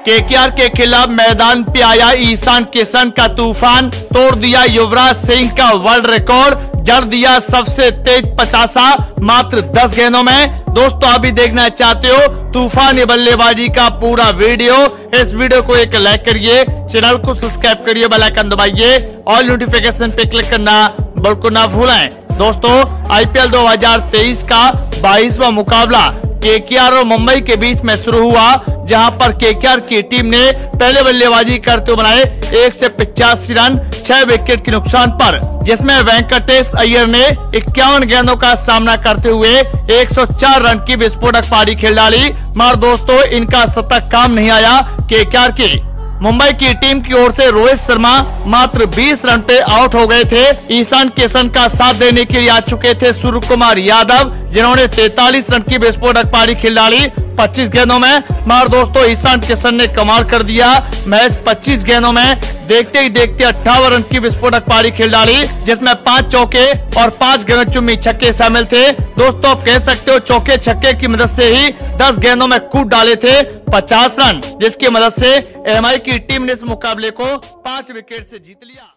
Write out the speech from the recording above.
KKR के खिलाफ मैदान पे आया ईशान किशन का तूफ़ान, तोड़ दिया युवराज सिंह का वर्ल्ड रिकॉर्ड, जड़ दिया सबसे तेज पचासा, मात्र 10 गेंदों में। दोस्तों अभी देखना चाहते हो, तूफानी बल्लेबाजी का पूरा वीडियो। इस वीडियो को एक लाइक करिए, चैनल को सब्सक्राइब करिए बेल आइकन दबाइए ऑल नोटिफिकेशन पे क्लिक करना बिल्कुल ना भूलें। दोस्तों आईपीएल 2023 का 22वां मुकाबला केकेआर और मुंबई के बीच में शुरू हुआ, जहाँ पर केकेआर की टीम ने पहले बल्लेबाजी करते हुए बनाए एक से पिचासी रन, छह विकेट के नुकसान पर, जिसमें वेंकटेश अय्यर ने इक्यावन गेंदों का सामना करते हुए 104 रन की विस्फोटक पारी खेल डाली। मगर दोस्तों, इनका शतक काम नहीं आया केकेआर की। मुंबई की टीम की ओर से रोहित शर्मा मात्र 20 रन पे आउट हो गए थे। ईशान किशन का साथ देने के लिए आ चुके थे सूर्य कुमार यादव, जिन्होंने 43 रन की विस्फोटक पारी खिलाड़ी पच्चीस 25 गेंदों में। मार दोस्तों, ईशान किशन ने कमाल कर दिया। मैच 25 गेंदों में देखते ही देखते अट्ठावन रन की विस्फोटक पारी खेल डाली जिसमें पाँच चौके और पाँच गेंद चुम्मी छक्के शामिल थे। दोस्तों, आप कह सकते हो चौके छक्के की मदद से ही 10 गेंदों में कूद डाले थे 50 रन, जिसकी मदद से एमआई की टीम ने इस मुकाबले को पाँच विकेट से जीत लिया।